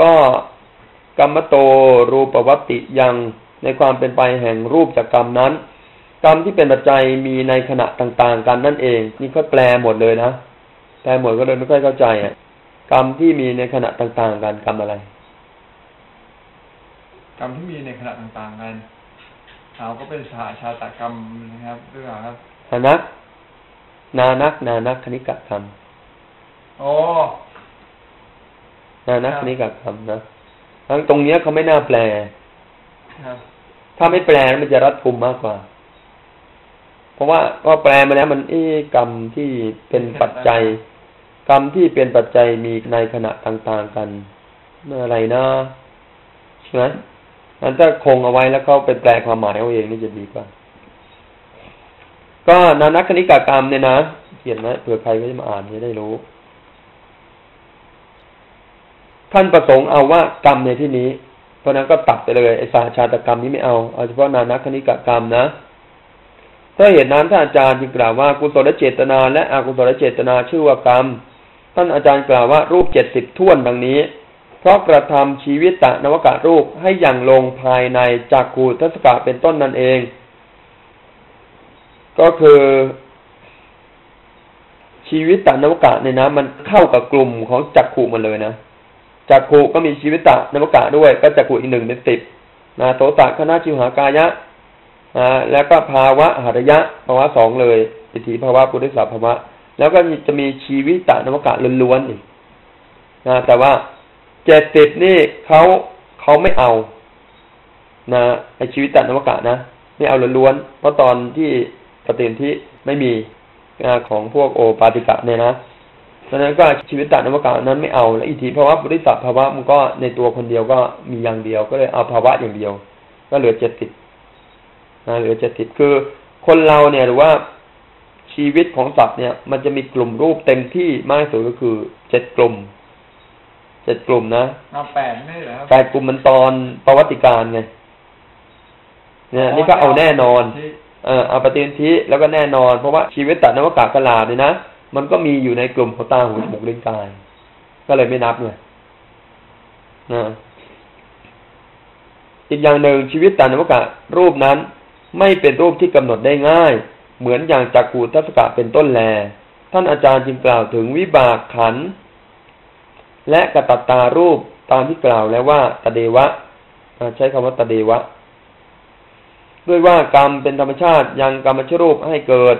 ก็กรรมโตรูปวัตติยังในความเป็นไปแห่งรูปจากกรรมนั้น กรรมที่เป็นปัจจัยมีในขณะต่างๆ กันนั่นเอง นี่ก็แปลหมดเลยนะแปลหมดก็เลยไม่ค่อยเข้าใจอะกรรมที่มีในขณะต่างๆ กันกรรมอะไร กรรมที่มีในขณะต่างๆ กันเราก็เป็นสาชาตกรรมนะครับด้วยครับานัก นานัก นานักคณิกกรรมโอ้ นานักคณิกกรรมนะทั้งตรงเนี้ยเขาไม่น่าแปลถ้าไม่แปลมันจะรัดกุมมากกว่า เพราะว่าก็แปลมาแล้วมันเอ๊กรรมที่เป็นปัจจัย กรรมที่เป็นปัจจัยมีในขณะต่างๆกันเมื่ออะไรนะใช่ไหมนั้นถ้าคงเอาไว้แล้วเขาไปแปลความหมายเอาเองนี่จะดีกว่า ก็นานักคณิกากรรมเนี่ยนะเขียนไว้เผื่อใครก็จะมาอ่านจะได้รู้ ท่านประสงค์เอาว่ากรรมในที่นี้ เพราะนั้นก็ตัดไปเลยไอ้สาชาตกรรมนี้ไม่เอาเอาเฉพาะนานักคณิกกรรมนะถ้าเหตุนั้นท่านอาจารย์จึงกล่าวว่ากุศลเจตนา และอกุศลเจตนาชื่อว่ากรรม ท่านอาจารย์กล่าวว่ารูปเจ็ดสิบท่วนดังนี้ เพราะกระทำชีวิตตะนวกะรูปให้อย่างลงภายในจากขูทัศกะเป็นต้นนั่นเอง ก็คือชีวิตตะนวกะเนี่ยนะ มันเข้ากับกลุ่มของจักขู่มันเลยนะ จักขูก็มีชีวิตตะนวกะด้วย ก็จักขูอีกหนึ่งเป็นสิบนะโสตะคณะชิวหากายะนะแล้วก็ภาวะหารยะภาวะสองเลยอิทธิภาวะปุริสภาวะ แล้วก็จะมีชีวิตตะนวกะล้วนๆอีกนะแต่ว่าเจ็ดสิบนี่เขาเขาไม่เอา นะไอชีวิตตัดนวกะนะไม่เอาล้วนเพราะตอนที่ปฏิทิไม่มีของพวกโอปาติกะเนี่ยนะ ดังนั้นก็ชีวิตตัดนวกะนั้นไม่เอาและอิทธิภาวะบริสัทภาวะมันก็ในตัวคนเดียวก็มีอย่างเดียว ก็เลยเอาภาวะอย่างเดียว ก็เหลือเจ็ดสิบนะเหลือเจ็ดสิบคือคนเราเนี่ยหรือว่าชีวิตของสัตว์เนี่ย มันจะมีกลุ่มรูปเต็มที่มากสุดก็คือเจ็ดกลุ่มเจ็ดกลุ่มนะแปดไม่เหรอแปดกลุ่มมันตอนประวัติการไงเนี่ยนี่ก็เอาแน่นอน เออเอาปฏิทินแล้วก็แน่นอน เพราะว่าชีวิตตัดนวากาศกลาเนี่ยนะ มันก็มีอยู่ในกลุ่มของตาหูจมูกลิ้นกาย ก็เลยไม่นับเลยนะอีกอย่างหนึ่งชีวิตตานวกะรูปนั้น ไม่เป็นรูปที่กำหนดได้ง่าย เหมือนอย่างจักรูทัศกะเป็นต้นแล ท่านอาจารย์จึงกล่าวถึงวิบากขัน และกระตัตารูปตามที่กล่าวแล้วว่าตเดวะใช้คำว่าตเดวะ ด้วยว่ากรรมเป็นธรรมชาติยังกรรมชรูปให้เกิด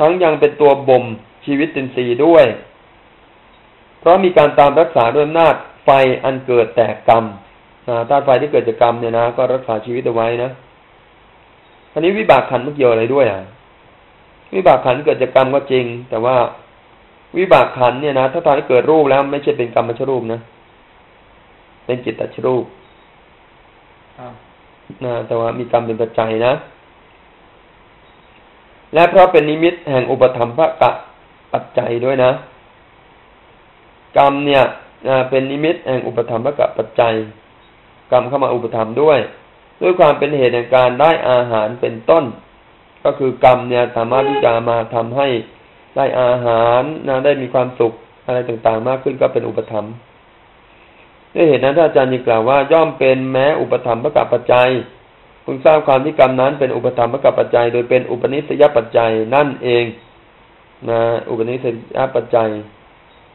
ทั้งยังเป็นตัวบ่ม ชีวิตตินทรีย์ด้วย เพราะมีการตามรักษาด้วยอำนาจไฟอันเกิดแต่กรรมธาตุไฟที่เกิดจากกรรมเนี่ยนะก็รักษาชีวิตเอาไว้นะทีนี้วิบากขันมันเกี่ยวอะไรด้วยอะ วิบากขันเกิดจากกรรมก็จริง แต่ว่าวิบากขันเนี่ยนะถ้าตอนที่เกิดรูปแล้วไม่ใช่เป็นกรรมชรูปนะเป็นจิตตชรูปนะแต่ว่ามีกรรมเป็นปัจจัยนะ และเพราะเป็นนิมิตแห่งอุปธรรมภกะ ปัจจัยด้วยนะ กรรมเนี่ยเป็นนิมิตแห่งอุปธรรมภกะปัจจัย กรรมเข้ามาอุปธรรมด้วย ด้วยความเป็นเหตุแห่งการได้อาหารเป็นต้น ก็คือกรรมเนี่ยสามารถที่จะมาทำให้ได้อาหารนะได้มีความสุขอะไรต่างๆ มากขึ้นก็เป็นอุปธรรมด้วยเหตุนั้นท่านอาจารย์ยังกล่าวว่าย่อมเป็นแม้อุปธรรมประกับปัจจัยพึงทราบความที่กรรมนั้นเป็นอุปธรรมประกับปัจจัย โดยเป็นอุปนิสัยปัจจัยนั่นเอง นะอุปนิสัยปัจจัย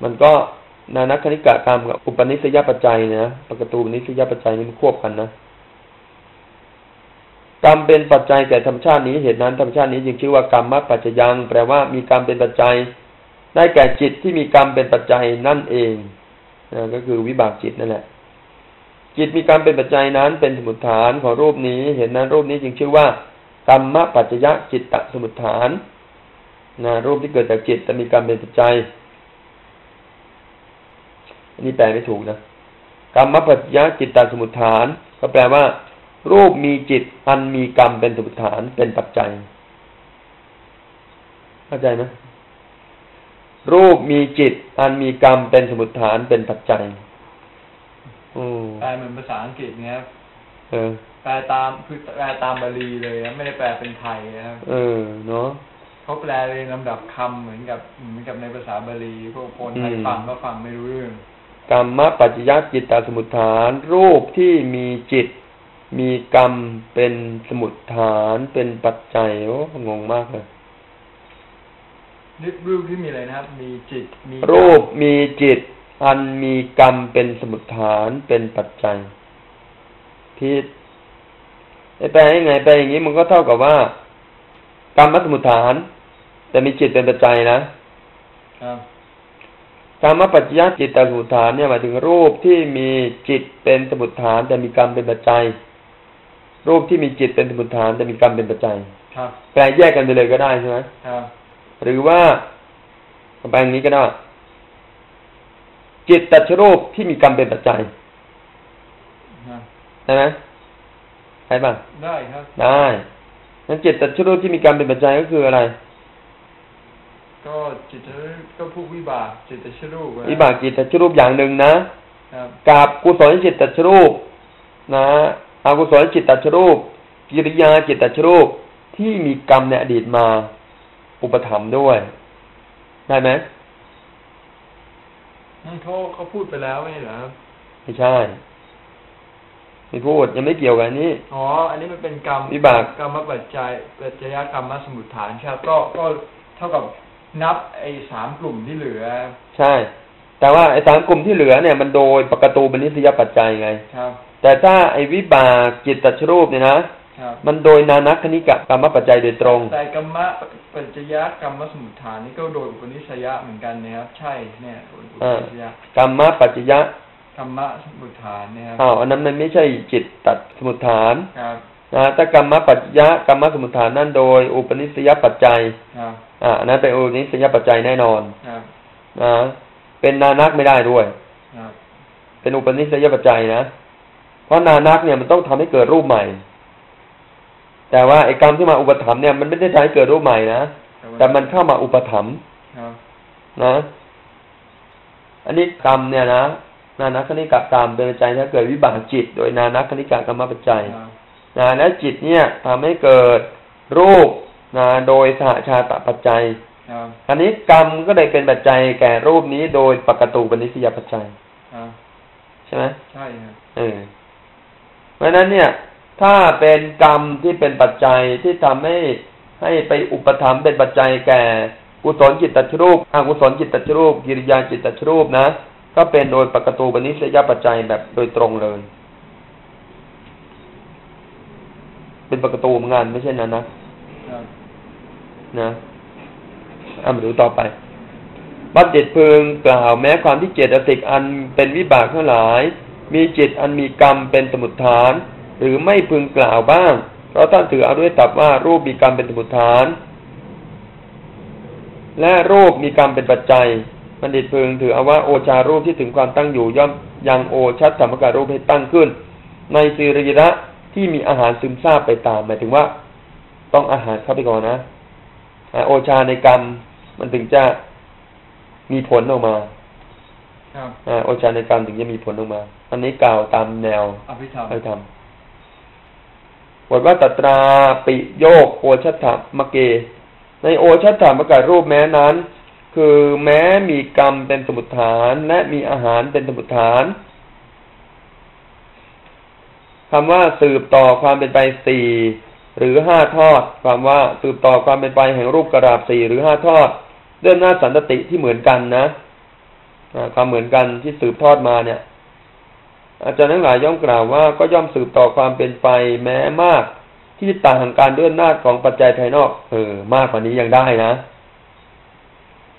มันก็นานักคณิกะกรรมกับอุปนิสัยปัจจัยนะปกตูอุปนิสัยปัจจัยนี่มันควบกันนะกรรมเป็นปัจจัยแก่ธรรมชาตินี้เหตุนั้นธรรมชาตินี้จึงชื่อว่ากรรมมปัจจยัง แปลว่ามีกรรมเป็นปัจจัย ได้แก่จิตที่มีกรรมเป็นปัจจัยนั่นเองนะก็คือวิบากจิตนั่นแหละ จิตมีกรรมเป็นปัจจัยนั้นเป็นสมุทฐานของรูปนี้ เห็นนั้นรูปนี้จึงชื่อว่ากรรมปัจจยะจิตตสมุทฐาน นะรูปที่เกิดจากจิตแต่มีกรรมเป็นปัจจัยอันนี้แปลไม่ถูกนะกรรมปัจจยะจิตตสมุทฐาน ก็แปลว่า รูปมีจิตอันมีกรรมเป็นสมุทฐานเป็นปัจจัย เข้าใจไหมรูปมีจิต อันมีกรรมเป็นสมุทฐานเป็นปัจจัยแปลเหมือนภาษาอังกฤษเนี้ยแปลตามคือแปลตามบาลีเลยนะไม่ได้แปลเป็นไทยนะครับเออเนาะ เขาแปลเลยลำดับคำเหมือนกับเหมือนกับในภาษาบาลีพวกคนไทยฟังก็ฟังไม่รู้เรื่องกรรมปัจจยจิตตสมุทฐาน รูปที่มีจิต มีกรรมเป็นสมุทฐานเป็นปัจจัยโอ้งงมากเลยรูปที่มีอะไรนะครับ มีจิตมีรูปมีจิต อันมีกรรมเป็นสมุทฐานเป็นปัจจัยพิษแปลยังไงแปลอย่างนี้มันก็เท่ากับว่า กรรมสมุทฐาน แต่มีจิตเป็นปัจจัยนะครับกรรมปัจจยจิตตสมุทฐานเนี่ยหมายถึงรูปที่มีจิตเป็นสมุทฐาน แต่มีกรรมเป็นปัจจัย รูปที่มีจิตเป็นสมุทฐาน แต่มีกรรมเป็นปัจจัยครับแปลแยกกันไปเลยก็ได้ใช่ไหมครับหรือว่าแปลงนี้ก็ได้จิตตัชรูปที่มีกรรมเป็นปัจจัยใช่ไหมใช่ป่ะได้ครับ ได้ นั้นจิตตัชรูปที่มีกรรมเป็นปัจจัยก็คืออะไร ก็จิตก็ผู้วิบากจิตตชรูปวิบากจิตตชรูปอย่างหนึ่งนะกับกุศลจิตตชรูปนะอกุศลจิตตชรูป กิริยาจิตตชรูปที่มีกรรมในอดีตมาอุปถัมภ์ด้วย ได้ไหมนั่นเขาเขาพูดไปแล้วไม่เหรอไม่ใช่ ไม่พูดยังไม่เกี่ยวกันนี้ อ๋อ อันนี้มันเป็นกรรมวิบาก กรรมปัจจัยปัจจัยกรรมสมุทฐานครับ ก็ก็เท่ากับนับไอ้สามกลุ่มที่เหลือ ใช่ แต่ว่าไอ้สามกลุ่มที่เหลือเนี่ยมันโดยปกตูเป็นนิสยปัจจัยไง ครับ แต่ถ้าไอ้วิบากจิตตชรูปเนี่ยนะมันโดยนานักคณิกะกรรมปัจจัยโดยตรง แต่กรรมปัจจยะกรรมสมุทฐานนี่ก็โดยอุปนิสัยเหมือนกันนะครับ ใช่เนี่ยอุปนิสัยกรรมปัจจยะกรรมสมุทฐานเนี่ยครับอ้าวอันนั้นมันไม่ใช่จิตตัดสมุทฐานครับนะถ้ากรรมปัจจยะกรรมสมุทฐานนั่นโดย อุปนิสัยปัจจัยครับอ่าอันนั้นเป็นอุปนิสัยปัจจัยแน่นอนครับนะเป็นนานักไม่ได้ด้วยครับเป็นอุปนิสัยปัจจัยนะ เพราะนานักเนี่ยมันต้องทำให้เกิดรูปใหม่ แต่ว่าไอ้กรรมที่มาอุปถัมภ์เนี่ยมันไม่ได้ทำให้เกิดรูปใหม่นะแต่มันเข้ามาอุปถัมภ์นะ อันนี้กรรมเนี่ยนะ นานัคณิกกรรมเป็นปัจจัยถ้าเกิดวิบากจิต โดยนานัคณิกกรรมปัจจัยนะและจิตเนี่ยทำให้เกิดรูปนะโดยสหชาตปัจจัยอันนี้กรรมก็เลยเป็นปัจจัยแก่รูปนี้โดยปกตูปนิสยปัจจัยใช่ไหมใช่ครับเออเพราะนั้นเนี่ย ถ้าเป็นกรรมที่เป็นปัจจัยที่ทำให้ให้ไปอุปถัมภ์เป็นปัจจัยแก่กุศลจิตตชรูปอกุศลจิตตชรูปกิริยาจิตตชรูปนะ ก็เป็นโดยปกตูปนิสยปัจจัยแบบโดยตรงเลย เป็นปกตูเหมือนกันไม่ใช่นั้นนะนะเอามาดูต่อไปบัณฑิตพึงกล่าวแม้ความที่เจตสิกอันเป็นวิบากทั้งหลาย มีจิตอันมีกรรมเป็นสมุทฐาน หรือไม่พึงกล่าวบ้าง เพราะท่านถือเอาด้วยตับว่ารูปมีกรรมเป็นสมุทฐาน และรูปมีกรรมเป็นปัจจัย บัณฑิตพึงถือเอาว่าโอชารูปที่ถึงความตั้งอยู่ย่อมยังโอชัดธรรมการูปให้ตั้งขึ้น ในสิริระที่มีอาหารซึมซาบไปตามหมายถึงว่า ต้องอาหารเข้าไปก่อนนะโอชาในกรรมมันถึงจะมีผลออกมาโอชาในกรรมถึงจะมีผลออกมา อันนี้กล่าวตามแนวอภิธรรมบทว่าตตราปิโยกโอชัตถมเก ในโอชัตถมกะรูปแม้นั้น คือแม้มีกรรมเป็นสมุทฐานและมีอาหารเป็นสมุทฐานคำว่าสืบต่อความเป็นไปสี่หรือห้าทอด ความว่าสืบต่อความเป็นไปแห่งรูปกระดาบสี่หรือห้าทอดเรื่องหน้าสันตติที่เหมือนกันนะความเหมือนกันที่สืบทอดมาเนี่ย อาจารย์ทั้งหลายย่อมกล่าวว่าก็ย่อมสืบต่อความเป็นไปแม้มากที่ต่างการด้วยนาของปัจจัยภายนอก เออ มากกว่านี้ยังได้นะ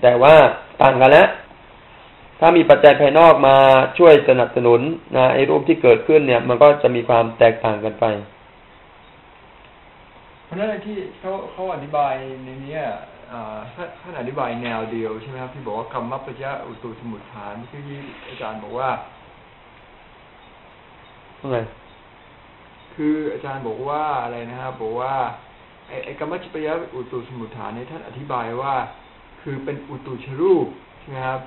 แต่ว่าต่างกันแล้วถ้ามีปัจจัยภายนอกมาช่วยสนับสนุนนะไอ้รูปที่เกิดขึ้นเนี่ย มันก็จะมีความแตกต่างกันไป เพราะนั้นที่เขาเขาอธิบายในนี้ท่านอธิบายแนวเดียวใช่ไหมครับที่บอกว่ากรรมปัจจยอุตุสมุทฐานที่อาจารย์บอกว่าไงคืออาจารย์บอกว่าอะไรนะครับบอกว่าไอ้กรรมจิปยะอุตุสมุทฐานนี้ท่านอธิบายว่า คือเป็นอุตุชรูปใช่ไหมครับ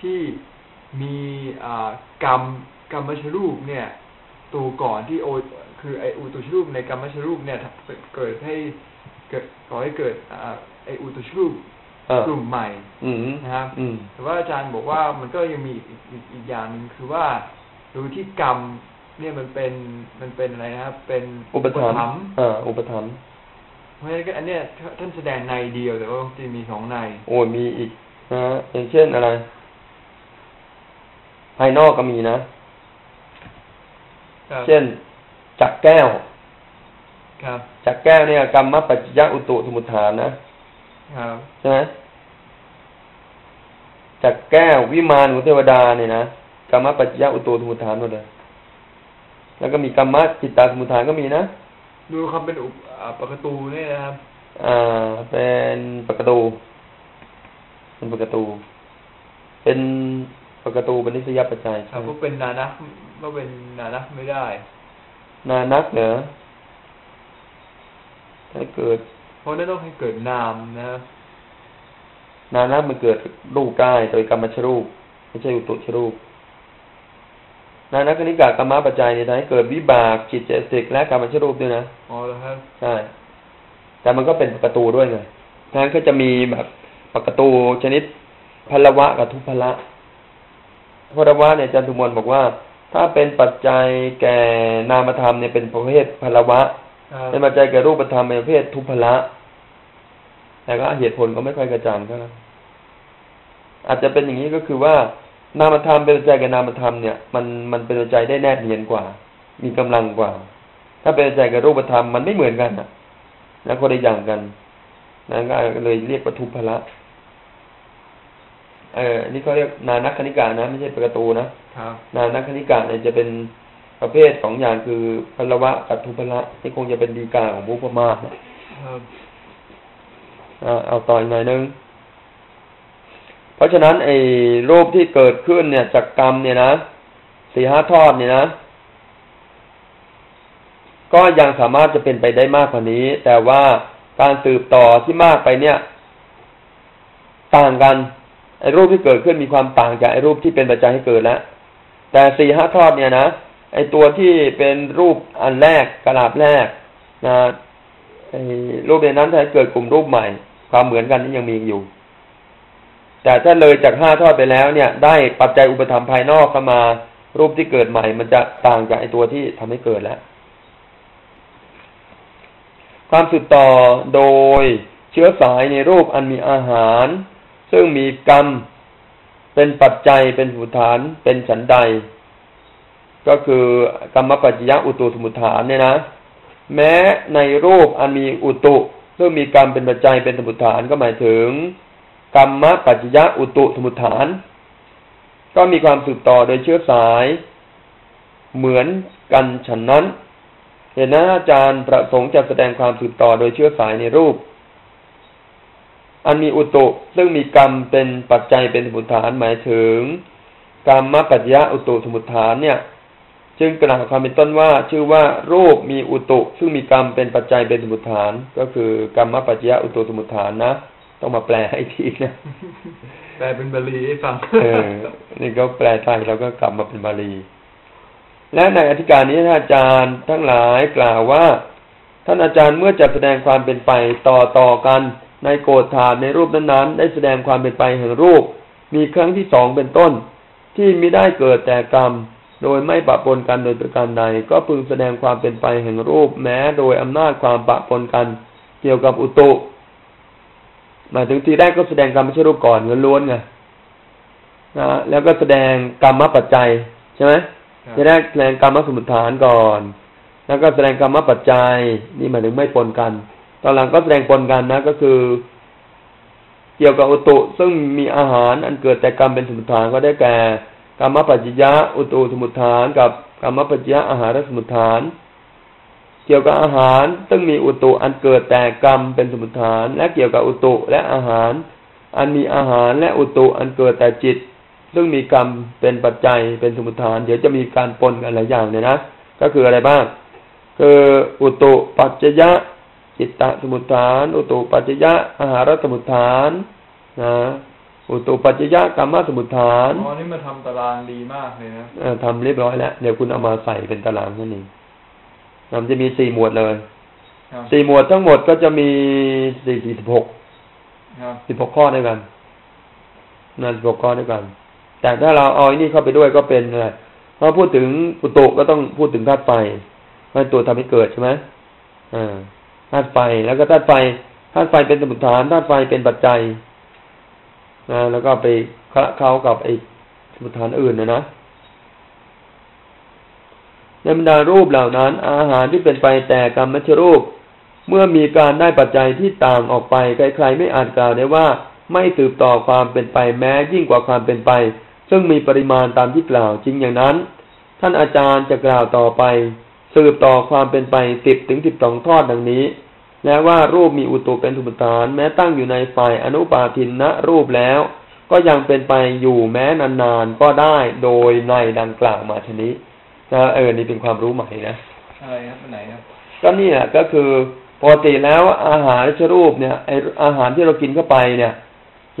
ที่มีกรรมกรรมชรูปเนี่ย ตัวก่อนที่โอคือไออุตุชรูปในกรรมชรูปเนี่ยเกิดให้เกิดก่อให้เกิดไออุตุชรูปเออกลุ่มใหม่อืมนะครับอืมแต่ว่าอาจารย์บอกว่ามันก็ยังมีอีกอีกอีกอย่างหนึ่งคือว่าดูที่กรรมเนี่ยมันเป็นมันเป็นอะไรนะครับ เป็นอุปถัมภ์มภ์อ่าอุปถัมภ์ เพราะฉะนั้นก็อันเนี้ยท่านแสดงในเดียวแต่ว่าจะมีสองใน โอ้ยมีอีกนะอย่างเช่นอะไร ภายนอกก็มีนะครับเช่นจักแก้ว ครับจักแก้วเนี่ยกรรมปัจจยอุตุสมุทฐานนะครับใช่ไหมจักแก้ววิมานของเทวดาเนี่ยนะกรรมปัจจยอุตุสมุทฐานหมดเลยแล้วก็มีกรรมจิตตาสมุทฐานก็มีนะดูคำเป็นอุป อ่าปกตูเนี่ยนะครับอ่าเป็นปกตู เป็นปกตู เป็นปกตูเป็นนิสยปัจจัยครัใช่บไหมเพราะเป็นนานะก็เป็นนานะไม่ได้ นานักเหรอถ้าเกิด เพราะนั่นต้องให้เกิดนามนะครับนานักมันเกิดรูปได้โดยกรรมชรูป ไม่ใช่อุตุชรูป นานักนิกากรรมปัจจัยเนี่ยทำให้เกิดวิบากจิตเจสิกและกรรมชรูปด้วยนะอ๋อแล้วครับใช่แต่มันก็เป็นปกตูด้วยไงนั้นก็จะมีแบบปกตูชนิดพลวะกับทุพละพลวะเนี่ยอาจันทุมนบอกว่า ถ้าเป็นปัจจัยแก่นามธรรมเนี่ยเป็นประเภทพลวะครับเป็นปัจจัยแก่รูปธรรมเป็นประเภททุพละแต่ก็เหตุผลก็ไม่ค่อยกระจ่างเท่านั้นอาจจะเป็นอย่างนี้ก็คือว่า นามธรรมเป็นปัจจัยแก่นามธรรมเนี่ยมันมันเป็นปัจจัยได้แนบเนียนกว่า มีกำลังกว่า ถ้าเป็นปัจจัยแก่รูปธรรมมันไม่เหมือนกันนะนะคนละอย่างกันนั่นก็เลยเรียกว่าทุพละเอออันนี่เขาเรียกนานักคณิกานะ ไม่ใช่ประตูนะครับนานักคณิกาเนี่ยจะเป็นประเภทสองอย่างคือพลวะกับทุพละที่คงจะเป็นดีกาของบุพมาศนะครับอ่าเอาต่ออีกหน่อยนึง เพราะฉะนั้นไอ้รูปที่เกิดขึ้นเนี่ยจากกรรมเนี่ยนะสี่ห้าทอดเนี่ยนะ ก็ยังสามารถจะเป็นไปได้มากกว่านี้ แต่ว่าการสืบต่อที่มากไปเนี่ย ต่างกันไอ้รูปที่เกิดขึ้นมีความต่างจากไอ้รูปที่เป็นปัจจัยให้เกิดแล้วแต่สี่ห้าทอดเนี่ยนะไอ้ตัวที่เป็นรูปอันแรกกระลาบแรกนะไอ้รูปในนั้นถ้าเกิดกลุ่มรูปใหม่ ความเหมือนกันนี่ยังมีอยู่ แต่ถ้าเลยจากห้าทอดไปแล้วเนี่ย ได้ปัจจัยอุปธรรมภายนอกเข้ามารูปที่เกิดใหม่ มันจะต่างจากไอตัวที่ทำให้เกิดแล้ว ความสืบต่อโดยเชื้อสายในรูปอันมีอาหาร ซึ่งมีกรรมเป็นปัจจัยเป็นสมุทฐานเป็นฉันใด ก็คือกรรมปัจจยอุตุสมุทฐานเนี่ยนะ แม้ในรูปอันมีอุตุ ซึ่งมีกรรมเป็นปัจจัยเป็นสมุทฐานก็หมายถึง กรรมปัจจยอุตุสมุทฐาน ก็มีความสืบต่อโดยเชื้อสาย เหมือนกันฉันนั้น เห็นนะอาจารย์ประสงค์จะแสดงความสืบต่อโดยเชื้อสายในรูป อันมีอุตุซึ่งมีกรรมเป็นปัจจัยเป็นสมุทฐานหมายถึง กรรมปัจจยอุตุสมุทฐานเนี่ย จึงกล่าวความเป็นต้นว่า ชื่อว่ารูปมีอุตุ ซึ่งมีกรรมเป็นปัจจัยเป็นสมุทฐาน ก็คือกรรมปัจจยอุตุสมุทฐานนะ ต้องมาแปลให้ทีนะแปลเป็นบาลีให้ฟังเออ นี่ก็แปลไทยแล้วก็กลับมาเป็นบาลี และในอธิการนี้ท่านอาจารย์ทั้งหลายกล่าวว่า ท่านอาจารย์เมื่อจะแสดงความเป็นไปต่อต่อกันในโกฏฐานในรูปนั้นๆ ได้แสดงความเป็นไปแห่งรูป มีครั้งที่สองเป็นต้น ที่มิได้เกิดแต่กรรม โดยไม่ปะปนกันโดยประการใด ก็พึงแสดงความเป็นไปแห่งรูป แม้โดยอำนาจความปะปนกัน เกี่ยวกับอุตุห มายถึงทีแรกก็แสดงกรรมไม่ใช่รูปก่อนล้วนๆไงนะแล้วก็แสดงกรรมปัจจัยใช่ไหมครับทีแรกแสดงกรรมสมุทฐานก่อน แล้วก็แสดงกรรมปัจจัย นี่หมายถึงไม่ปนกัน ตอนหลังก็แสดงปนกันนะ ก็คือ เกี่ยวกับอุตุซึ่งมีอาหารอันเกิดแต่กรรมเป็นสมุทฐานก็ได้แก่กรรมปัจจยะอุตุสมุทฐานกับกรรมปัจจยะอาหารสมุทฐาน เกี่ยวกับอาหารซึ่งมีอุตุอันเกิดแต่กรรมเป็นสมุทฐาน และเกี่ยวกับอุตุและอาหาร อันมีอาหารและอุตุอันเกิดแต่จิต ซึ่งมีกรรมเป็นปัจจัยเป็นสมุทฐาน เดี๋ยวจะมีการปนกันหลายอย่างเนี่ยนะก็คืออะไรบ้างคืออุตุปัจจยะจิตตสมุทฐาน อุตุปัจจยะอาหารสมุทฐานนะอุตุปัจจยะกรรมสมุทฐานอ๋อนี่มาทำตารางดีมากเลยนะเอ่อทำเรียบร้อยแล้วเดี๋ยวคุณเอามาใส่เป็นตารางนั่นเอง มันจะมีสี่หมวดเลยครับสี่หมวดทั้งหมดก็จะมีสี่สี่สิบหกครับสิบหกข้อด้วยกันนะสิบหกข้อด้วยกัน แต่ถ้าเราเอาไอ้นี่เข้าไปด้วยก็เป็นอะไรพอพูดถึงอุตุก็ต้องพูดถึงธาตุไฟเป็นตัวทำให้เกิดใช่ไหมอ่าธาตุไฟแล้วก็ธาตุไฟธาตุไฟเป็นสมุทฐานธาตุไฟเป็นปัจจัยนะแล้วก็ไปคละเคล้ากับไอ้สมุทฐานอื่นนะนะ ในบรรดารูปเหล่านั้น อาหารที่เป็นไปแต่กรรมมชรูป เมื่อมีการได้ปัจจัยที่ต่างออกไปใครๆไม่อาจกล่าวได้ว่าไม่สืบต่อความเป็นไปแม้ยิ่งกว่าความเป็นไป ซึ่งมีปริมาณตามที่กล่าวจริงอย่างนั้น ท่านอาจารย์จะกล่าวต่อไป สืบต่อความเป็นไปสิบถึงสิบสองทอดดังนี้ และว่ารูปมีอุตุเป็นสมุทฐาน แม้ตั้งอยู่ในฝ่ายอนุปาทินนะรูปแล้ว ก็ยังเป็นไปอยู่แม้นานๆก็ได้โดยในดังกล่าวมาชนี้ นะเออนี่เป็นความรู้ใหม่นะอะไรครับอันไหนครับก็เนี่ยก็คือปกติแล้วอาหารชรูปเนี่ยไออาหารที่เรากินเข้าไปเนี่ย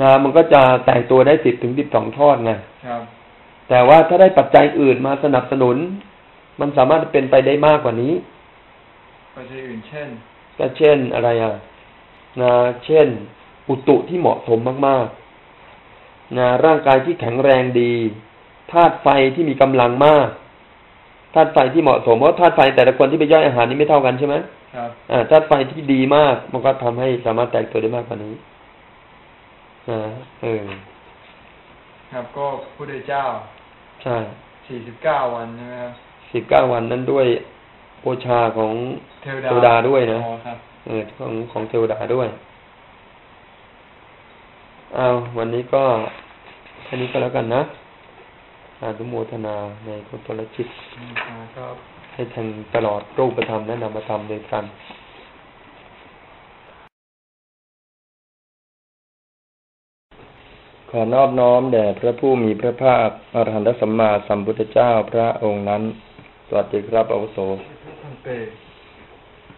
นะมันก็จะแตกตัวได้สิบถึงสิบสองทอดไงครับ แต่ว่าถ้าได้ปัจจัยอื่นมาสนับสนุน มันสามารถเป็นไปได้มากกว่านี้ปัจจัยอื่นเช่น ก็เช่นอะไรอะนะเช่น อุตุที่เหมาะสมมากๆนะร่างกายที่แข็งแรงดีธาตุไฟที่มีกำลังมาก ธาตุไฟที่เหมาะสมเพราะธาตุไฟแต่ละคนที่ไปย่อยอาหารนี้ไม่เท่ากันใช่ไหมครับอ่าธาตุไฟที่ดีมาก มันก็ทำให้สามารถแตกตัวได้มากกว่านี้อ่าเออครับก็พระเจ้า ใช่สี่สิบเก้าวันใช่ไหมครับสิบเก้าวันนั้นด้วยโอชาของเทวเทดาวดาด้วยนะอ๋อครับเออของของเทวดาด้วยเอาวันนี้ก็แค่นี้ก็แล้วกันนะ อานุโมทนาในกุศลจิตอืมครับให้ทางตลอดรูปธรรมและนามธรรมด้วยกันขอนอบน้อมแด่พระผู้มีพระภาคอรหันตสัมมาสัมพุทธเจ้าพระองค์นั้น สวัสดีครับอาวุโสท่านเต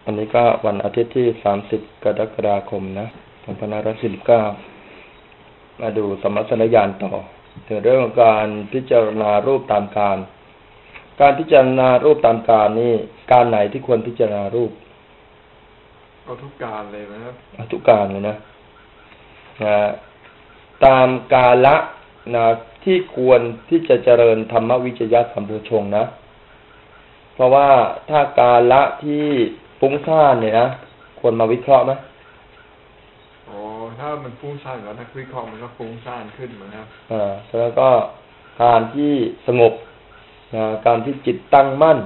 วันนี้ก็วันอาทิตย์ที่30กรกฎาคมนะ2549มาดูสมัสนญาณต่อ ถึงเรื่องของการพิจารณารูปตามการ การพิจารณารูปตามการนี่การไหนที่ควรพิจารณารูปก็ทุกการเลยนะครับเอาทุกการเลยนะนะตามกาละนะที่ควรที่จะเจริญธรรมวิจยะสัมโพชงนะ เพราะว่าถ้ากาละที่ฟุ้งซ่านเนี่ยนะควรมาวิเคราะห์ไหมอ๋อ ถ้ามันฟุ้งซ่านแล้วนักวิเคราะห์มันก็ฟุ้งซ่านขึ้นเหมือนครับอ่าแล้วก็การที่สงบนะการที่จิตตั้งมั่น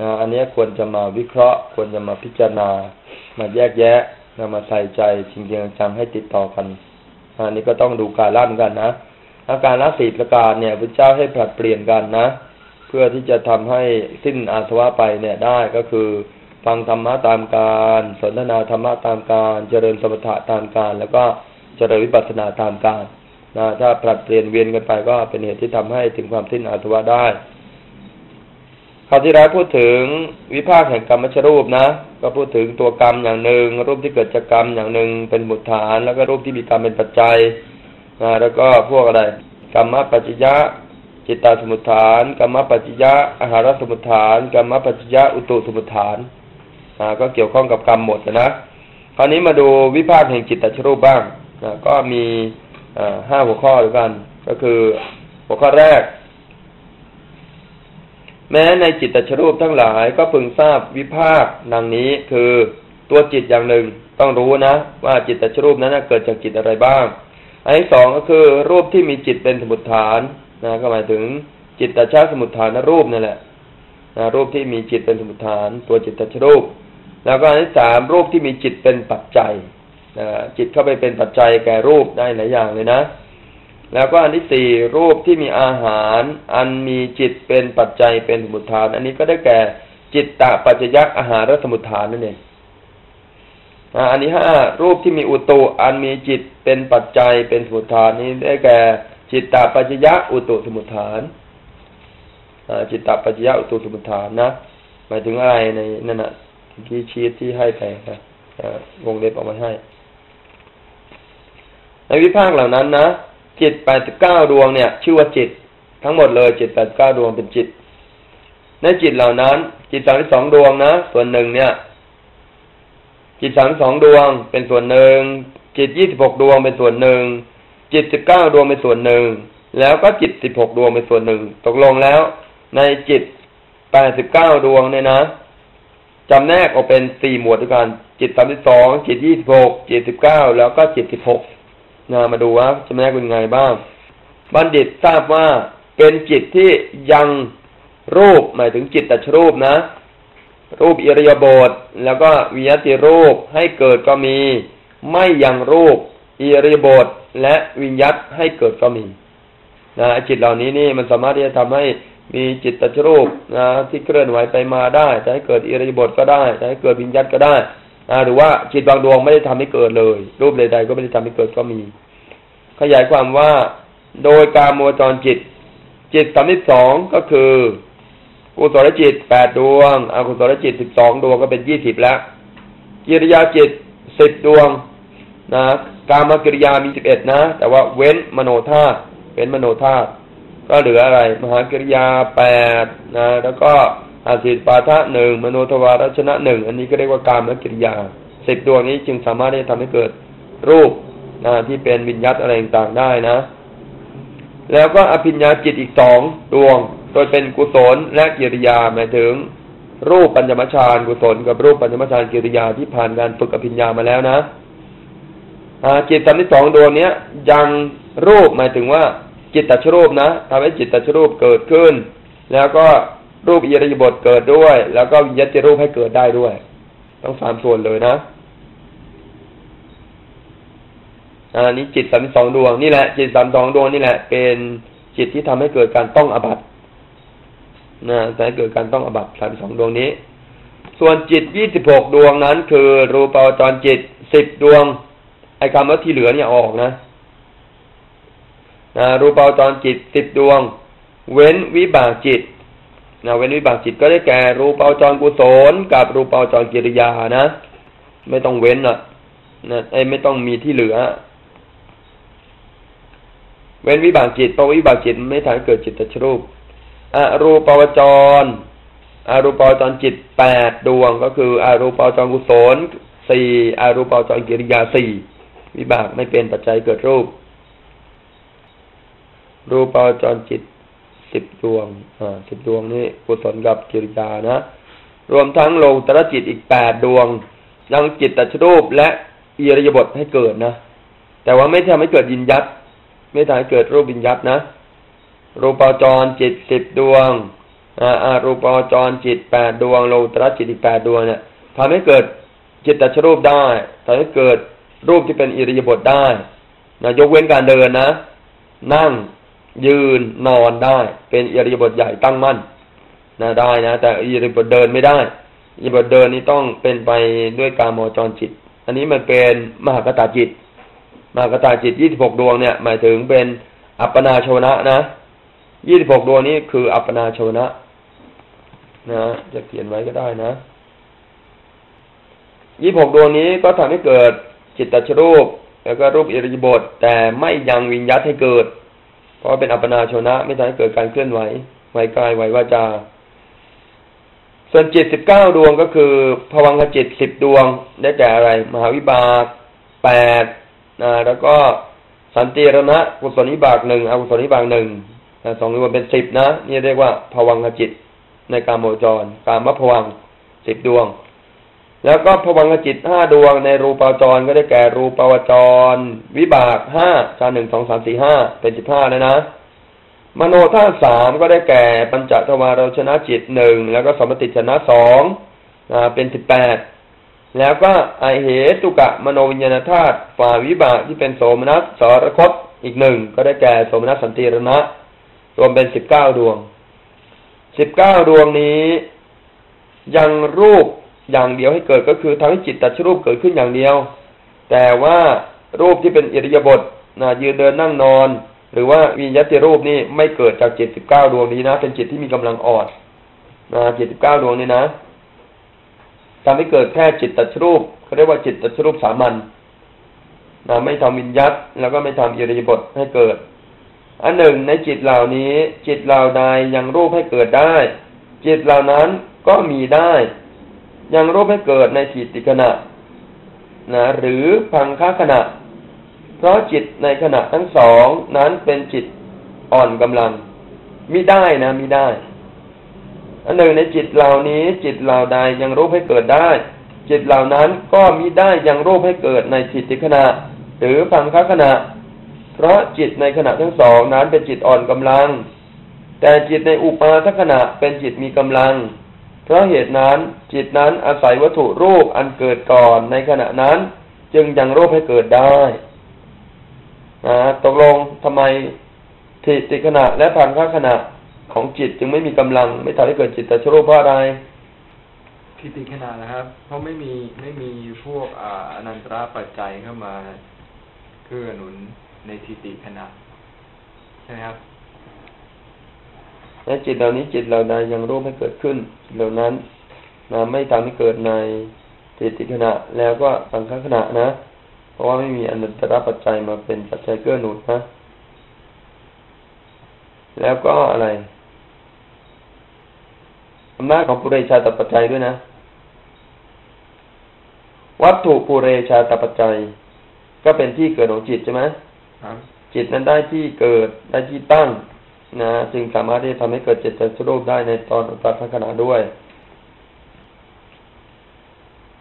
นะอันนี้ควรจะมาวิเคราะห์ ควรจะมาพิจารณา มาแยกแยะนะมาใส่ใจจริงๆจังให้ติดต่อกันอันนี้ก็ต้องดูการละเหมือนกันนะอาการละสี่ประการเนี่ยพระเจ้าให้ผลัดเปลี่ยนกันนะ เพื่อที่จะทำให้สิ้นอาสวะไปเนี่ยได้ก็คือ ฟังธรรมะตามการ สนทนาธรรมะตามการ เจริญสมถะตามการ แล้วก็เจริญวิปัสสนาตามการนะถ้าผลัดเปลี่ยนเวียนกันไปก็เป็นเหตุที่ทำให้ถึงความสิ้นอาสวะได้คราวที่แล้วพูดถึงวิภาคแห่งกรรมชรูปนะ ก็พูดถึงตัวกรรมอย่างหนึ่ง รูปที่เกิดจากกรรมอย่างหนึ่งเป็นบุตรฐาน แล้วก็รูปที่มีกรรมเป็นปัจจัยนะแล้วก็พวกอะไรกรรมปัจจยะจิตตาสมุทฐานกรรมปัจจยะอาหารสมุทฐานกรรมปัจจยะอุตุสมุทฐาน นะก็เกี่ยวข้องกับกรรมหมดนะคราวนี้มาดูวิภาคแห่งจิตตชรูปบ้างนะก็มีห้าหัวข้อด้วยกัน ก็คือหัวข้อแรก แม้ในจิตตชรูปทั้งหลายก็พึงทราบวิภาคดังนี้คือตัวจิตอย่างหนึ่งต้องรู้นะ ว่าจิตตชรูปนั้นเกิดจากจิตอะไรบ้าง อันที่สองก็คือ รูปที่มีจิตเป็นสมุทฐานนะก็หมายถึงจิตตชาสมุทฐานรูปนั่นแหละนะรูปที่มีจิตเป็นสมุทฐาน ตัวจิตตชรูป แล้วก็อันที่สามรูปที่มีจิตเป็นปัจจัยนะจิตเข้าไปเป็นปัจจัยแก่รูปได้หลายอย่างเลยนะ แล้วก็อันที่สี่รูปที่มีอาหาร อันมีจิตเป็นปัจจัยเป็นสมุทฐาน อันนี้ก็ได้แก่จิตตะปัจจยักอาหารสมุทฐานนั่นเองอันที่ห้ารูปที่มีอุตุอันมีจิตเป็นปัจจัยเป็นสมุทฐานนี้ได้แก่จิตตปัจจยะอุตุสมุทฐานจิตตปัจจยะอุตุสมุทฐานนะหมายถึงอะไรในนั่นนะ ที่ชีตที่ให้ไปนะอ่าวงเล็บออกมาให้ ในวิภาคเหล่านั้นนะจิตแปดสิบเก้าดวงเนี่ย ชื่อว่าจิต ทั้งหมดเลยจิตแปดเก้าดวงเป็นจิต ในจิตเหล่านั้น จิตสามสิบสองดวงนะส่วนหนึ่งเนี่ย จิตสามสองดวงเป็นส่วนหนึ่งจิตยี่สิบหกดวงเป็นส่วนหนึ่งจิตสิบเก้าดวงเป็นส่วนหนึ่งแล้วก็จิตสิบหกดวงเป็นส่วนหนึ่งตกลงแล้ว ในจิตแปดสิบเก้าดวงเนี่ยนะ จำแนกออกเป็นสี่หมวดด้วยกันจิตสามสิบสองจิตยี่สิบหกจิตสิบเก้าแล้วก็จิตสิบหกนะมาดูว่าจำแนกเป็นไงบ้าง บัณฑิตทราบว่าเป็นจิตที่ยังรูปหมายถึงจิตตัชรูปนะ รูปอิริยาบถแล้วก็วิยติรูปให้เกิดก็มี ไม่ยังรูปอิริยาบถและวิญญัตให้เกิดก็มีนะจิตเหล่านี้นี่มันสามารถที่จะทำให้ มีจิตตชรูปนะที่เคลื่อนไหวไปมาได้จะให้เกิดอิริยาบถก็ได้จะให้เกิดวิญญัตก็ได้นะหรือว่าจิตบางดวงไม่ได้ทำให้เกิดเลย รูปใดๆก็ไม่ได้ทำให้เกิดก็มี ขยายความว่าโดยการโมจรจิต จิตสามสิบสองก็คือกุศลจิตแปดดวงอกุศลจิตสิบสองดวงก็เป็นยี่สิบแล้วกิริยาจิตสิบดวงนะการมกิริยามีสิบเอ็ดนะ แต่ว่าเว้นมโนธาเว้นมโนธาตุ ก็เหลืออะไร มหากิริยาแปดนะแล้วก็อาศิปาทะหนึ่งมโนทวารชนะหนึ่งอันนี้ก็เรียกว่าการมกิริยาสิบดวงนี้จึงสามารถที่จะทำให้เกิดรูปนะที่เป็นวิญญาตอะไรต่างๆได้นะ แล้วก็อภิญญาจิตอีกสองดวง โดยเป็นกุศลและกิริยาหมายถึง รูปปัญจมชานกุศลกับรูปปัญจมชานกิริยาที่ผ่านการฝึกอภิญญามาแล้วนะจิตสามที่สองดวงนี้ยังรูปหมายถึงว่า จิตตชรูปนะทำให้จิตตชรูปเกิดขึ้น แล้วก็รูปอิริยบถเกิดด้วย แล้วก็วิญญาติรูปให้เกิดได้ด้วยต้องสามส่วนเลยนะอันนี้จิตสามสองดวงนี่แหละ จิตสามสองดวงนี่แหละ เป็นจิตที่ทำให้เกิดการต้องอบัตนะแต่ให้เกิดการต้องอบัตสามสองดวงนี้ ส่วนจิตยี่สิบหกดวงนั้น คือรูปาวจรจิตสิบดวงไอ้คำว่าที่เหลือเนี่ยออกนะ นะรูปาวจรจิตสิบดวง เว้นวิบากจิตนะเว้นวิบากจิตก็ได้แก่รูปาวจรกุศลกับรูปาวจรกิริยานะ ไม่ต้องเว้นอะนะไอ้ไม่ต้องมีที่เหลือ เว้นวิบากจิตเพราะวิบากจิตไม่ทำให้เกิดจิตตชรูปอรูปาวจรอรูปาวจรจิตแปดดวงก็คืออรูปาวจรกุศลสี่อรูปาวจรกิริยาสี่วิบากไม่เป็นปัจจัยเกิดรูป รูปาวจรจิตสิบดวง อ่าสิบดวงนี้กุศลกับกิริยานะ รวมทั้งโลตรจิตอีกแปดดวงยังจิตตัชรูปและอิริยบทให้เกิดนะ แต่ว่าไม่ทำให้เกิดยินยัตไม่ทำให้เกิดรูปวิญยัตนะ รูปาวจรจิตสิบดวงอ่ารูปาวจรจิตแปดดวง โลตรจิตอีกแปดดวงเนี่ยทำให้เกิดจิตตัชรูปได้ทำให้เกิดรูปที่เป็นอิริยบทได้นะยกเว้นการเดินนะ นั่ง ยืนนอนได้เป็นอิริยาบถใหญ่ตั้งมั่นนะได้นะ แต่อิริยาบถเดินไม่ได้อิริยาบถเดินนี่ต้องเป็นไปด้วยการมจรจิต อันนี้มันเป็นมหากตาจิต มหากตาจิตยี่สิบหกดวงเนี่ย หมายถึงเป็นอัปปนาชวนะนะยี่สิบหกดวงนี้คืออัปปนาชวนะนะจะเขียนไว้ก็ได้นะยี่สิบหกดวงนี้ก็ทำให้เกิดจิตตชรูป แล้วก็รูปอิริยาบถแต่ไม่ยังวิญญาตให้เกิด ราะเป็นอัปนาชนะไม่ทำให้เกิดการเคลื่อนไหวไหวกายไหววาจา ส่วนจิตสิบเก้าดวงก็คือภวังคจิตสิบดวงได้แก่อะไร มหาวิบากแปดนะแล้วก็สันติรณะกุศลวิบากหนึ่งอกุศลวิบากหนึ่งสองรวมเป็นสิบนะ นี่เรียกว่าภวังคจิตในการโมจร การมะภวังสิบดวง แล้วก็พวังจิตห้าดวงในรูปาวจรก็ได้แก่รูปาวจร วิบากห้าชาหนึ่งสองสามสี่ห้าเป็นสิบห้าแล้วนะ มโนธาตุสามก็ได้แก่ปัญจทวารชนะจิตหนึ่งแล้วก็สมติชนะสองเป็นสิบแปดแล้วก็ไอเหตุกะมโนวิญญาณธาตุฝ่าวิบากที่เป็นโสมนัสสรคตอีกหนึ่งก็ได้แก่โสมนัสสันติรณะ รวมเป็นสิบเก้าดวงสิบเก้าดวงนี้ ยังรูป อย่างเดียวให้เกิดก็คือทำให้จิตตัชรูปเกิดขึ้นอย่างเดียว แต่ว่ารูปที่เป็นอิริยาบถนะยืนเดินนั่งนอน หรือว่าวิญญาติรูปนี่ไม่เกิดจากจิตสิบเก้าดวงนี้นะ เป็นจิตที่มีกำลังอ่อนนะจิตสิบเก้าดวงนี้นะทำให้เกิดแค่จิตตัชรูปเขาเรียกว่าจิตตัชรูปสามัญนะไม่ทำวิญญาตแล้วก็ไม่ทำอิริยาบถให้เกิด อันหนึ่งในจิตเหล่านี้ จิตเหล่าใดยังรูปให้เกิดได้ จิตเหล่านั้นก็มีได้ ยังรูปให้เกิดในขีติขณะนะหรือพังคขณะ เพราะจิตในขณะทั้งสองนั้นเป็นจิตอ่อนกำลังมิได้นะมิได้ อันหนึ่งในจิตเหล่านี้จิตเหล่าใดยังรูปให้เกิดได้ จิตเหล่านั้นก็มิได้ยังรูปให้เกิดในจิตติขณะ หรือฟังคขณะ เพราะจิตในขณะทั้งสองนั้นเป็นจิตอ่อนกำลัง แต่จิตในอุปาทขณะเป็นจิตมีกำลัง เพราะเหตุนั้น จิตนั้นอาศัยวัตถุรูปอันเกิดก่อนในขณะนั้น จึงยังรูปให้เกิดได้นะตกลงทำไมทิติขณะและพังคขณะของจิตจึงไม่มีกำลัง ไม่ทำให้เกิดจิตตชรูปเพราะอะไรทิฏฐิขนาดนะครับ เพราะไม่มีไม่มีพวกอ่าอนันตระปัจจัยเข้ามาเกื้อหนุนในทิฏฐิขนาดใช่ไหมครับและจิตเหล่านี้จิตเหล่าใดยังรูปให้เกิดขึ้นจิตเหล่านั้น นะไม่ทำให้เกิดในทิติขณะ แล้วก็พังคขณะนะ เพราะว่าไม่มีอนันตระปัจจัยมาเป็นปัจจัยเกื้อหนุนนะ แล้วก็อะไรอำนาจของปุเรชาตปัจจัยด้วยนะ วัตถุปุเรชาตปัจจัย ก็เป็นที่เกิดของจิตใช่ไหมครับจิตนั้นได้ที่เกิดได้ที่ตั้งนะจึงสามารถที่จะทำให้เกิดจิตตชรูปได้ในตอนอุปาทขณะด้วย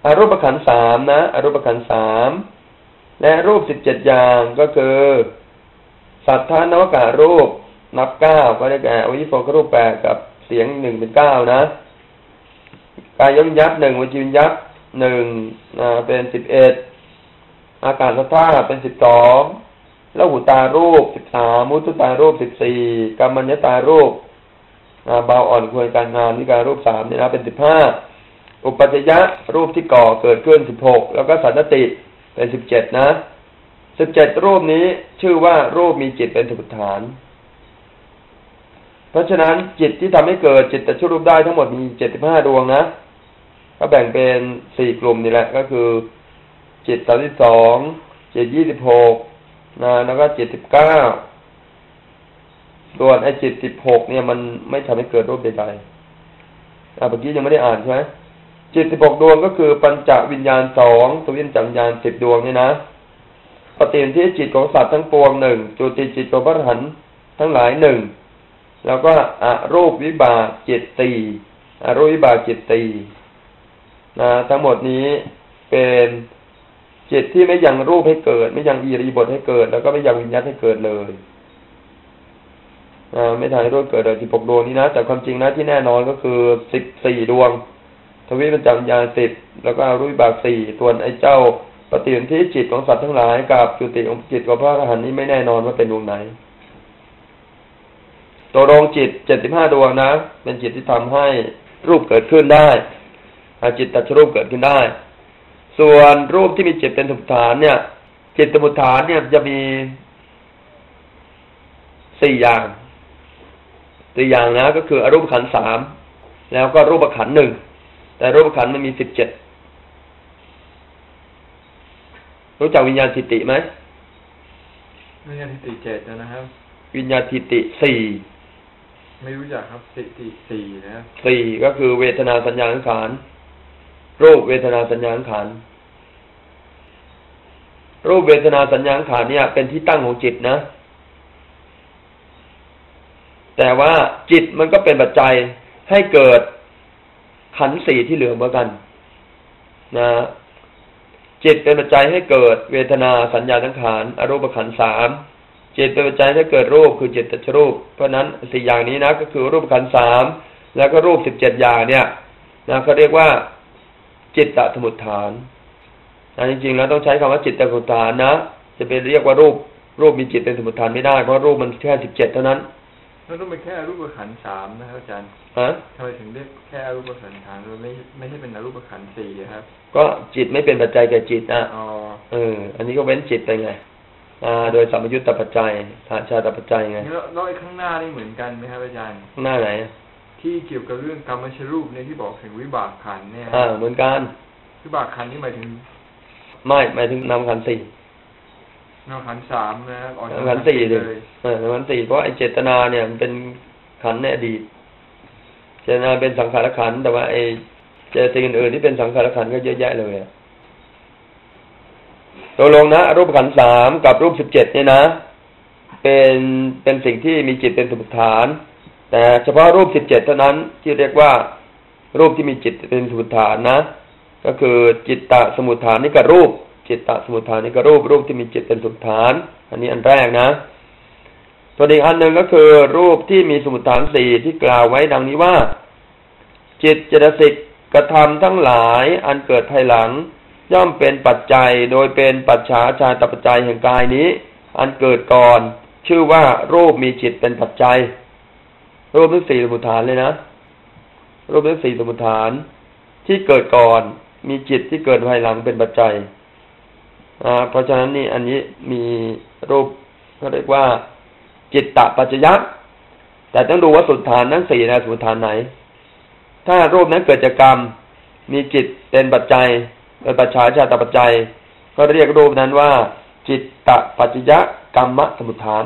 อารูปขันสามนะอารูปขันสามและรูปสิบเจ็ดอย่างก็คือ สัทธานวการูปนับเก้าก็ได้แก่อวิโฟกรูปแปดกับเสียงหนึ่งเป็นเก้านะกายยมยับหนึ่งวิจิวิญยับหนึ่งเป็นสิบเอ็ดอากาศสภาเป็นสิบสองแล้วหูตารูปสิบสามมุตุตารูปสิบสี่กรรมัญญตารูปเบาอ่อนควรการงานนิการรูปสามเนี่ยนะเป็นสิบห้า อุปัจยะรูปที่ก่อเกิดขึ้นสิบหกแล้วก็สันติเป็นสิบเจ็ดนะสิบเจ็ดรูปนี้ชื่อว่ารูปมีจิตเป็นสมุทฐาน เพราะฉะนั้นจิตที่ทำให้เกิดจิตแต่ชรูปได้ทั้งหมดมีเจ็ดสิบห้าดวงนะ ก็แบ่งเป็นสี่กลุ่มนี่แหละ ก็คือ จิตสามสิบสองจิตยี่สิบหกนะแล้วก็จิตสิบเก้าส่วนไอ้จิตสิบหกเนี่ยมันไม่ทำให้เกิดรูปใดๆอ่าเมื่อกี้ยังไม่ได้อ่านใช่ไหม จิตสิบหกดวงก็คือปัญจวิญญาณสองตัววิญญาณวิญญาณสิบดวงนี่นะ ปฏิทินที่จิตของสัตว์ทั้งปวงหนึ่งจุติจิตของพระหันทั้งหลายหนึ่งแล้วก็อรูปวิบากจิตตีอรูปวิบากจิตตีนะทั้งหมดนี้เป็นจิตที่ไม่ยังรูปให้เกิด ไม่ยังอีรีบทให้เกิด แล้วก็ไม่ยังวิญญาณให้เกิดเลยไม่ทำให้รูปเกิดเลยสิบหกดวงนี้นะแต่ความจริงนะที่แน่นอนก็คือสิบสี่ดวง วิปัญจวิญญาณสิบแล้วก็รูปวิบากสี่ส่วนไอ้เจ้าปฏิทินที่จิตของสัตว์ทั้งหลายกับจุติของจิตของพระอรหันต์นี้ไม่แน่นอนว่าเป็นดวงไหน ตัวดวงจิตเจ็ดสิบห้าดวงนะ เป็นจิตที่ทำให้รูปเกิดขึ้นได้อาจิตตัชรูปเกิดขึ้นได้ ส่วนรูปที่มีจิตเป็นสมุทฐานเนี่ย จิตสมุทฐานเนี่ยจะมีสี่อย่างสี่อย่างนะก็คืออรูปขันสามแล้วก็รูปขันหนึ่ง แต่รูปขันธ์มันมีสิบเจ็ดรู้จักวิญญาณทิติไหมไม่ใช่ทิฏฐิเจ็ดนะครับ วิญญาณทิติสี่ไม่รู้จักครับทิฏฐิสี่นะครับสี่ก็คือเวทนาสัญญาสังขารรูปเวทนาสัญญาสังขารรูปเวทนาสัญญาสังขารเนี่ย เป็นที่ตั้งของจิตนะ แต่ว่าจิตมันก็เป็นปัจจัยให้เกิด ขันสี่ที่เหลือเหมือนกัน นะจิตเป็นปัจจัยให้เกิดเวทนาสัญญาสังขารอารูปขันสามจิตเป็นปัจจัยให้เกิดรูปคือจิตตชรูป เพราะนั้นสี่อย่างนี้นะก็คือรูปขันสามแล้วก็รูปสิบเจ็ดอย่างเนี่ยนะเขาเรียกว่า จิตตสมุทฐานนะจริงๆแล้วต้องใช้คำว่าจิตตสมุทฐานนะ จะไปเรียกว่ารูปรูปมีจิตเป็นสมุทฐานไม่ได้เพราะรูปมันแค่สิบเจ็ดเท่านั้น แล้วต้องเป็นแค่รูปขันธ์สามนะครับอาจารย์ฮะทำไมถึงเรียกแค่รูปขันธ์สามโดยไม่ไม่ใช่เป็นรูปขันธ์สี่ครับ ก็จิตไม่เป็นปัจจัยแก่จิตนะอ๋อเออ อันนี้ก็เว้นจิตไปไงอ่าโดยสัมยุญตปัจจัยฐานชาตปัจจัยไงแล้วแล้วไอ้ข้างหน้านี่เหมือนกันไหมครับอาจารย์ข้างหน้าไหนที่เกี่ยวกับเรื่องกรรมชรูปเนี่ยที่บอกถึงวิบากขันธ์เนี่ยอ่าเหมือนกันวิบากขันธ์นี่หมายถึง ไม่หมายถึงนำขันธ์สี่นาม ขันธ์สามนะครับออกจากนำขันธ์สี่เลเลยยเออนำขันธ์สี่เพราะไอเจตนาเนี่ยมันเป็นขันธ์ในอดีต เจตนาเป็นสังขารขันธ์แต่ว่าไอเจตสิ่งอื่นๆที่เป็นสังขารขันธ์ก็เยอะแยะเลยอะตัวลงนะรูปขันธ์สามกับรูปสิบเจ็ดเนี่ยนะ เป็นเป็นสิ่งที่มีจิตเป็นสมุทฐาน แต่เฉพาะรูปสิบเจ็ดเท่านั้นที่เรียกว่า รูปที่มีจิตเป็นสมุทฐานนะ ก็คือจิตตสมุทฐานนี่ก็รูป จิตตสมุทฐานนี่ก็รูปรูปที่มีจิตเป็นสมุทฐาน อันนี้อันแรกนะตัวอีกอันหนึ่งก็คือ รูปที่มีสมุทฐานสี่ที่กล่าวไว้ดังนี้ว่า จิตเจตสิกกระทำทั้งหลายอันเกิดภายหลัง ย่อมเป็นปัจจัยโดยเป็นปัจฉาชาตปัจจัยแห่งกายนี้ อันเกิดก่อน ชื่อว่ารูปมีจิตเป็นปัจจัย รูปทั้งสี่สมุทฐานเลยนะ รูปทั้งสี่สมุทฐานที่เกิดก่อน มีจิตที่เกิดภายหลังเป็นปัจจัย นะเพราะฉะนั้นนี่อันนี้มีรูปเขาเรียกว่า จิตตปัจจยะแต่ต้องดูว่าสุดฐานนั้นสี่นะสุดฐานไหน ถ้ารูปนั้นเกิดจากกรรม มีจิตเป็นปัจจัยเป็นปัจฉาชาตปัจจัย ก็เรียกรูปนั้นว่า จิตตปัจจยะกรรมสมุทฐาน